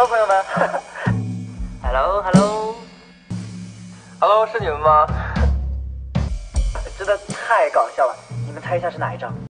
Hello，朋友们。Hello，Hello，Hello，是你们吗？真的太搞笑了！你们猜一下是哪一张？